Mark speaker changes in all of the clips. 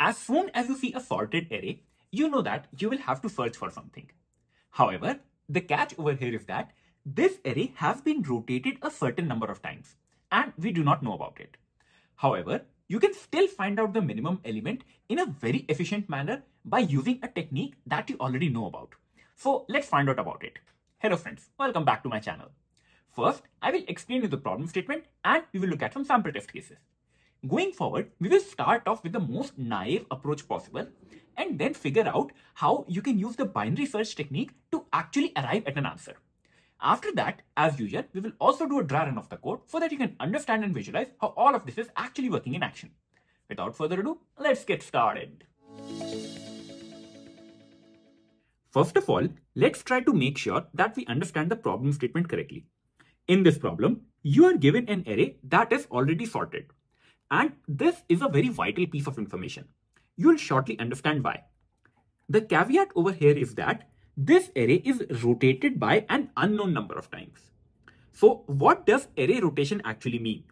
Speaker 1: As soon as you see a sorted array, you know that you will have to search for something. However, the catch over here is that this array has been rotated a certain number of times and we do not know about it. However, you can still find out the minimum element in a very efficient manner by using a technique that you already know about. So let's find out about it. Hello friends, welcome back to my channel. First, I will explain you the problem statement and we will look at some sample test cases. Going forward, we will start off with the most naive approach possible and then figure out how you can use the binary search technique to actually arrive at an answer. After that, as usual, we will also do a dry run of the code so that you can understand and visualize how all of this is actually working in action. Without further ado, let's get started. First of all, let's try to make sure that we understand the problem statement correctly. In this problem, you are given an array that is already sorted. And this is a very vital piece of information. You will shortly understand why. The caveat over here is that this array is rotated by an unknown number of times. So what does array rotation actually mean?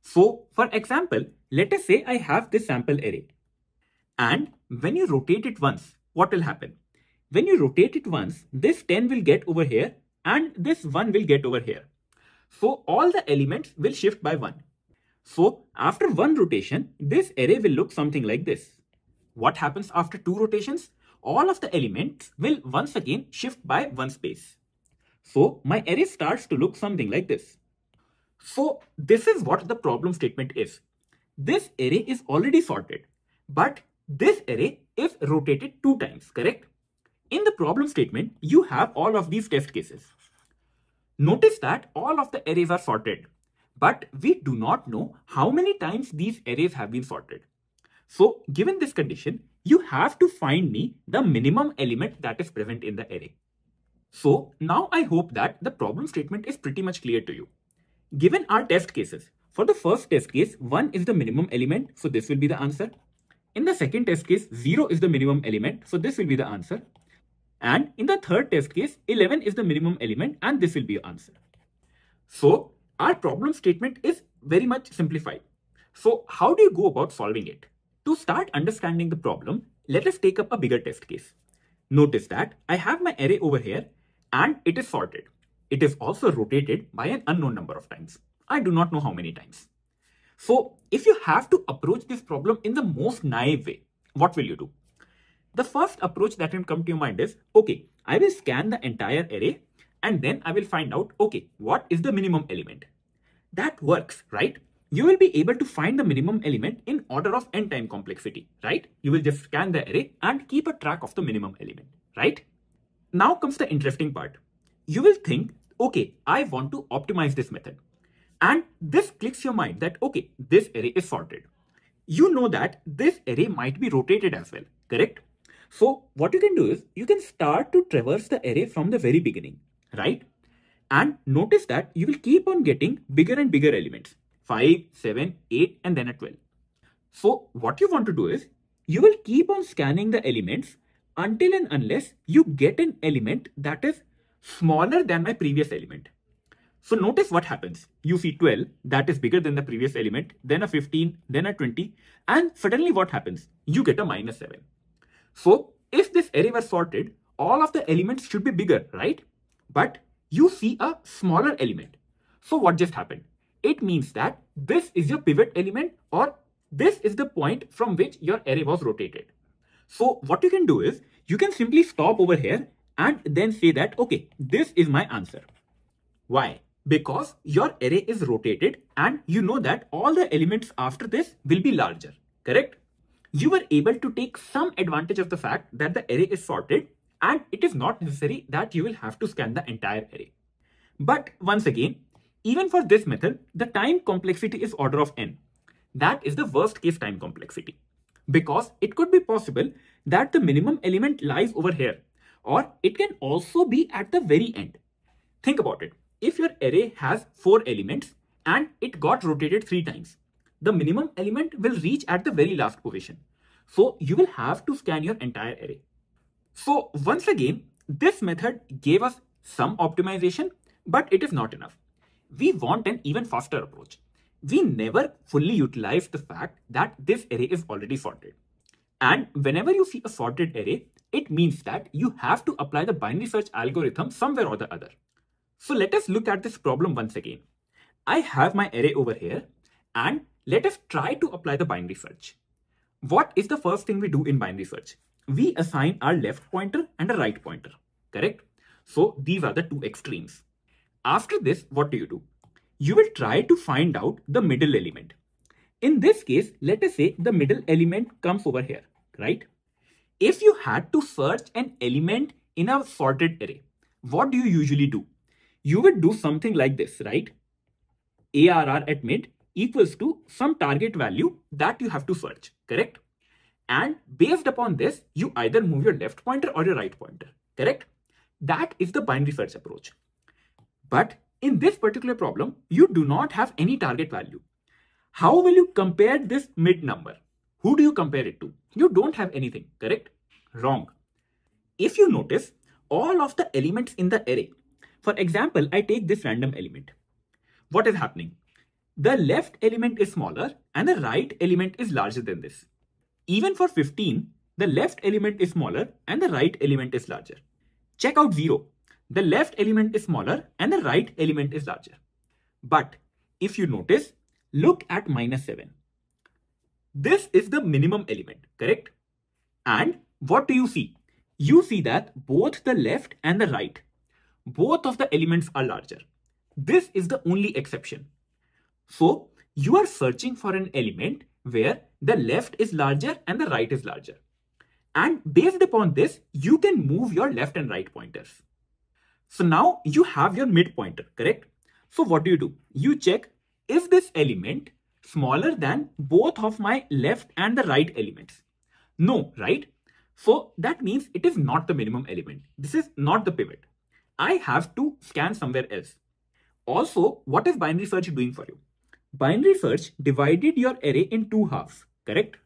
Speaker 1: So for example, let us say I have this sample array. And when you rotate it once, what will happen? When you rotate it once, this 10 will get over here and this 1 will get over here. So all the elements will shift by 1. So after one rotation, this array will look something like this. What happens after two rotations? All of the elements will once again shift by one space. So my array starts to look something like this. So this is what the problem statement is. This array is already sorted, but this array is rotated two times, correct? In the problem statement, you have all of these test cases. Notice that all of the arrays are sorted but we do not know how many times these arrays have been sorted. So given this condition, you have to find me the minimum element that is present in the array. So now I hope that the problem statement is pretty much clear to you. Given our test cases, for the first test case, 1 is the minimum element, so this will be the answer. In the second test case, 0 is the minimum element, so this will be the answer. And in the third test case, 11 is the minimum element and this will be your answer. So our problem statement is very much simplified. So how do you go about solving it? To start understanding the problem, let us take up a bigger test case. Notice that I have my array over here and it is sorted. It is also rotated by an unknown number of times. I do not know how many times. So if you have to approach this problem in the most naive way, what will you do? The first approach that will come to your mind is, okay, I will scan the entire array and then I will find out, okay, what is the minimum element? That works, right? You will be able to find the minimum element in order of n time complexity, right? You will just scan the array and keep a track of the minimum element, right? Now comes the interesting part. You will think, okay, I want to optimize this method. And this clicks your mind that, okay, this array is sorted. You know that this array might be rotated as well, correct? So what you can do is you can start to traverse the array from the very beginning right? And notice that you will keep on getting bigger and bigger elements, 5, 7, 8, and then a 12. So what you want to do is, you will keep on scanning the elements until and unless you get an element that is smaller than my previous element. So notice what happens. You see 12, that is bigger than the previous element, then a 15, then a 20, and suddenly what happens? You get a minus 7. So if this array were sorted, all of the elements should be bigger, right? But you see a smaller element. So what just happened? It means that this is your pivot element or this is the point from which your array was rotated. So what you can do is you can simply stop over here and then say that, okay, this is my answer. Why? Because your array is rotated and you know that all the elements after this will be larger, correct? You were able to take some advantage of the fact that the array is sorted and it is not necessary that you will have to scan the entire array. But once again, even for this method, the time complexity is order of n. That is the worst case time complexity. Because it could be possible that the minimum element lies over here, or it can also be at the very end. Think about it. If your array has four elements and it got rotated three times, the minimum element will reach at the very last position. So you will have to scan your entire array. So once again, this method gave us some optimization, but it is not enough. We want an even faster approach. We never fully utilize the fact that this array is already sorted. And whenever you see a sorted array, it means that you have to apply the binary search algorithm somewhere or the other. So let us look at this problem once again. I have my array over here and let us try to apply the binary search. What is the first thing we do in binary search? We assign our left pointer and a right pointer, correct? So these are the two extremes. After this, what do you do? You will try to find out the middle element. In this case, let us say the middle element comes over here, right? If you had to search an element in a sorted array, what do you usually do? You would do something like this, right? ARR at mid equals to some target value that you have to search, correct? And based upon this, you either move your left pointer or your right pointer, correct? That is the binary search approach. But in this particular problem, you do not have any target value. How will you compare this mid number? Who do you compare it to? You don't have anything, correct? Wrong. If you notice, all of the elements in the array, for example, I take this random element. What is happening? The left element is smaller and the right element is larger than this. Even for 15, the left element is smaller and the right element is larger. Check out 0. The left element is smaller and the right element is larger. But if you notice, look at minus 7. This is the minimum element, correct? And what do you see? You see that both the left and the right, both of the elements are larger. This is the only exception. So you are searching for an element where the left is larger and the right is larger. And based upon this, you can move your left and right pointers. So now you have your mid pointer, correct? So what do you do? You check is this element smaller than both of my left and the right elements? No, right? So that means it is not the minimum element. This is not the pivot. I have to scan somewhere else. Also, what is binary search doing for you? Binary search divided your array in two halves, correct?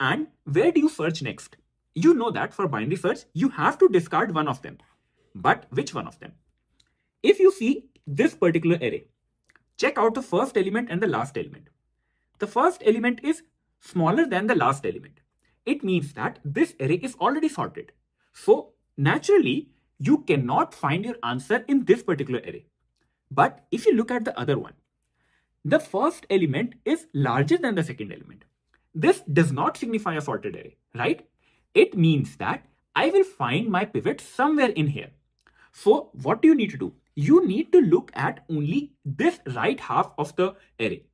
Speaker 1: And where do you search next? You know that for binary search, you have to discard one of them. But which one of them? If you see this particular array, check out the first element and the last element. The first element is smaller than the last element. It means that this array is already sorted. So naturally, you cannot find your answer in this particular array. But if you look at the other one, the first element is larger than the second element. This does not signify a sorted array, right? It means that I will find my pivot somewhere in here. So what do you need to do? You need to look at only this right half of the array.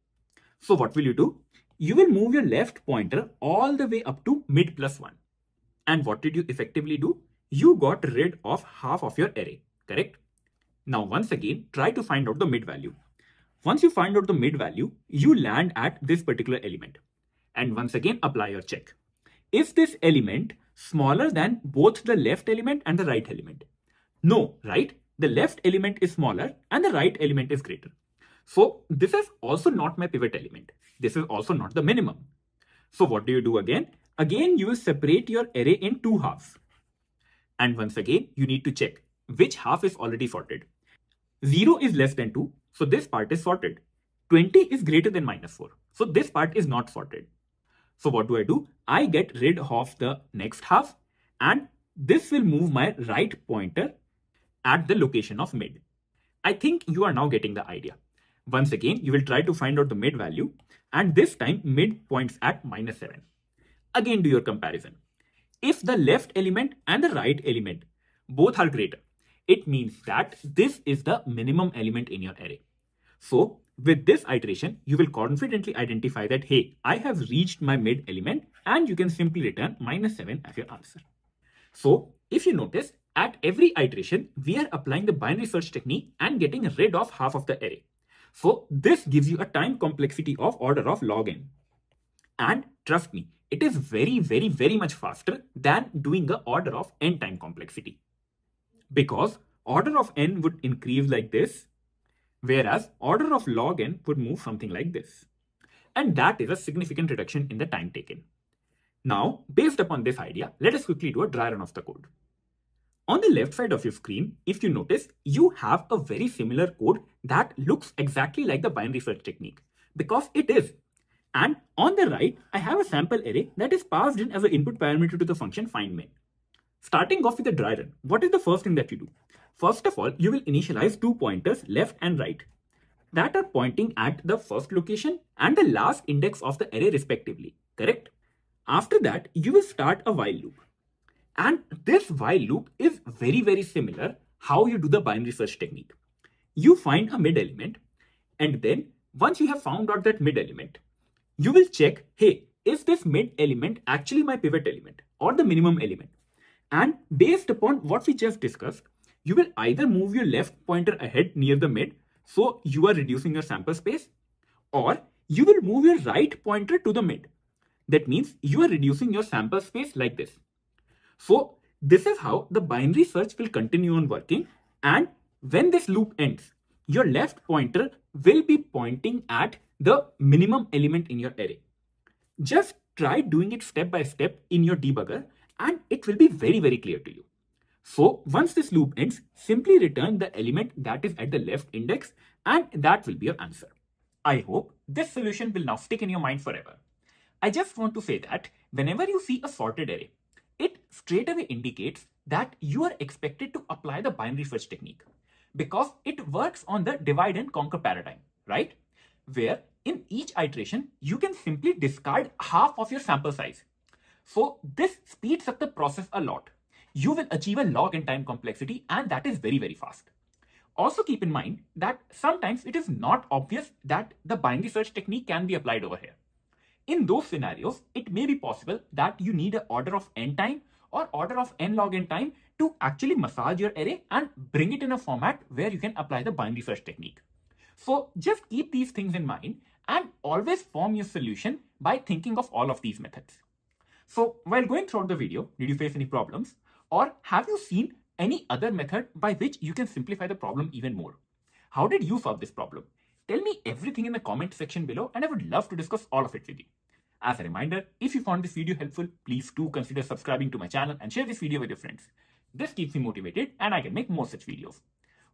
Speaker 1: So what will you do? You will move your left pointer all the way up to mid plus 1. And what did you effectively do? You got rid of half of your array, correct? Now once again, try to find out the mid value. Once you find out the mid value, you land at this particular element. And once again, apply your check. Is this element smaller than both the left element and the right element? No, right? The left element is smaller and the right element is greater. So this is also not my pivot element. This is also not the minimum. So what do you do again? Again, you will separate your array in two halves. And once again, you need to check which half is already sorted. 0 is less than 2, so this part is sorted. 20 is greater than minus 4. So this part is not sorted. So what do I do? I get rid of the next half and this will move my right pointer at the location of mid. I think you are now getting the idea. Once again, you will try to find out the mid value and this time mid points at minus 7. Again, do your comparison. If the left element and the right element both are greater, it means that this is the minimum element in your array. So with this iteration, you will confidently identify that, hey, I have reached my mid element and you can simply return minus 7 as your answer. So if you notice, at every iteration, we are applying the binary search technique and getting rid of half of the array. So this gives you a time complexity of order of log n. And trust me, it is very, very, very much faster than doing the order of n time complexity because order of n would increase like this, whereas order of log n would move something like this. And that is a significant reduction in the time taken. Now, based upon this idea, let us quickly do a dry run of the code. On the left side of your screen, if you notice, you have a very similar code that looks exactly like the binary search technique because it is. And on the right, I have a sample array that is passed in as an input parameter to the function findMin. Starting off with a dry run, what is the first thing that you do? First of all, you will initialize two pointers left and right that are pointing at the first location and the last index of the array respectively, correct? After that, you will start a while loop. And this while loop is very, very similar how you do the binary search technique. You find a mid element and then once you have found out that mid element, you will check, hey, is this mid element actually my pivot element or the minimum element? And based upon what we just discussed, you will either move your left pointer ahead near the mid, so you are reducing your sample space, or you will move your right pointer to the mid. That means you are reducing your sample space like this. So this is how the binary search will continue on working. And when this loop ends, your left pointer will be pointing at the minimum element in your array. Just try doing it step by step in your debugger and it will be very, very clear to you. So once this loop ends, simply return the element that is at the left index and that will be your answer. I hope this solution will now stick in your mind forever. I just want to say that whenever you see a sorted array, it straight away indicates that you are expected to apply the binary search technique because it works on the divide and conquer paradigm, right? Where in each iteration, you can simply discard half of your sample size. So this speeds up the process a lot. You will achieve a log n time complexity and that is very, very fast. Also keep in mind that sometimes it is not obvious that the binary search technique can be applied over here. In those scenarios, it may be possible that you need an order of n time or order of n log n time to actually massage your array and bring it in a format where you can apply the binary search technique. So just keep these things in mind and always form your solution by thinking of all of these methods. So while going throughout the video, did you face any problems? Or have you seen any other method by which you can simplify the problem even more? How did you solve this problem? Tell me everything in the comment section below and I would love to discuss all of it with you. As a reminder, if you found this video helpful, please do consider subscribing to my channel and share this video with your friends. This keeps me motivated and I can make more such videos.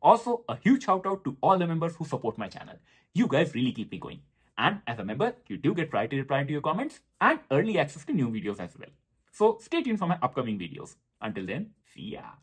Speaker 1: Also, a huge shout out to all the members who support my channel. You guys really keep me going. And as a member, you do get priority reply to your comments and early access to new videos as well. So stay tuned for my upcoming videos. Until then, see ya.